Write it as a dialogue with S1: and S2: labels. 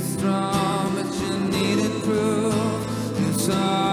S1: strong, but you needed proof. You saw.